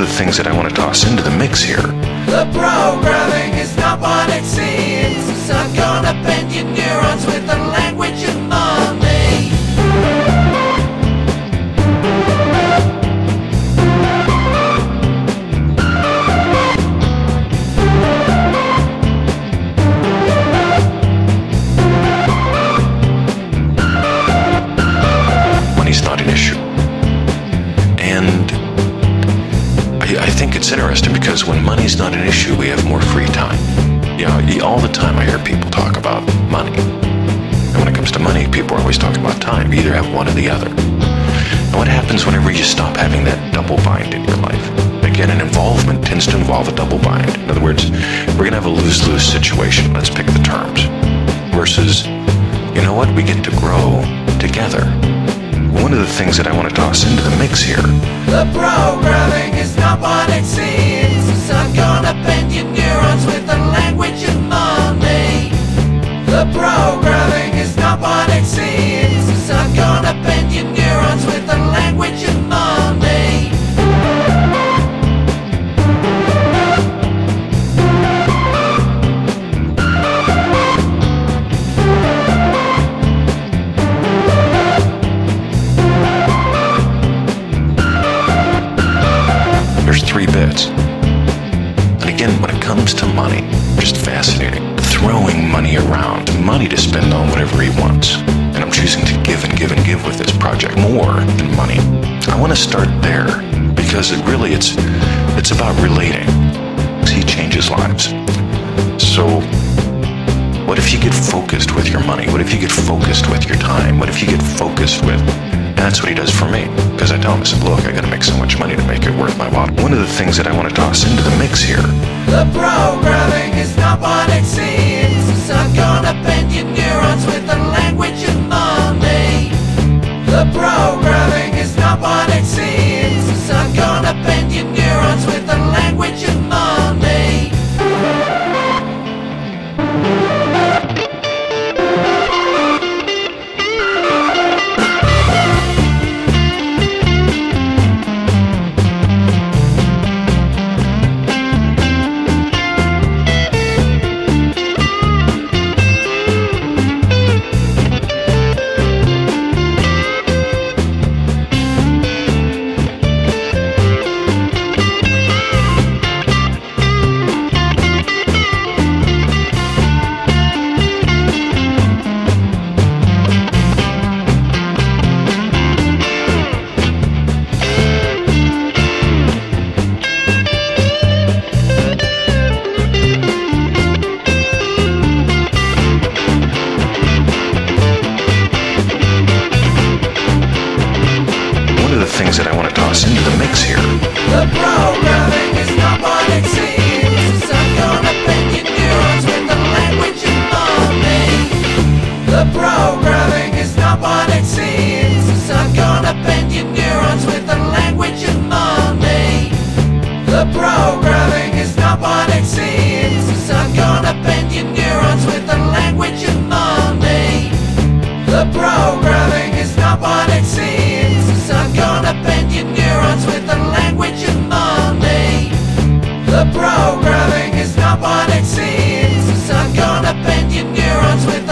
things that I want to toss into the mix here. The programming is not what it seems. Gonna bend your neurons it's interesting because when money's not an issue, we have more free time. You know, all the time I hear people talk about money. And when it comes to money, people are always talking about time. You either have one or the other. And what happens whenever you stop having that double bind in your life? Again, an involvement tends to involve a double bind. In other words, we're going to have a lose lose situation. Let's pick the terms. Versus, you know what? We get to grow together. One of the things that I want to toss into the mix here The programming is it seems. I'm gonna bend your neurons with Throwing money around, money to spend on whatever he wants. And I'm choosing to give and give and give with this project more than money. I want to start there because it really it's it's about relating. He changes lives. So what if you get focused with your money? What if you get focused with your time? What if you get focused with and that's what he does for me. Because I tell him, I said, look, I gotta make so much money to make it worth my while. One of the things that I want to toss into the mix here The programming is not what it seems. I'm gonna bend your neurons with suspend your neurons with